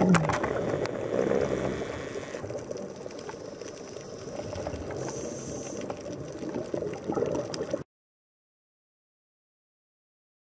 Ooh.